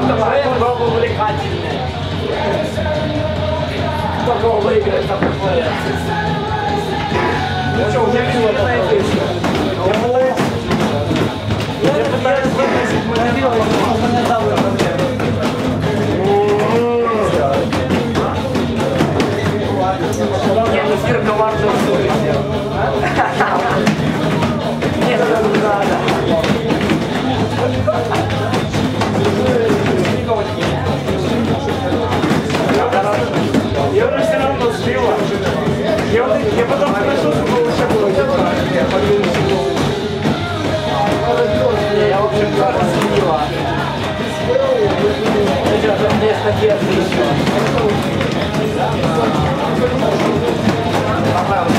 برافو عليك برافو عليك общем, как слила. Это же мне статья еще. Понравилось.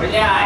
Блядь!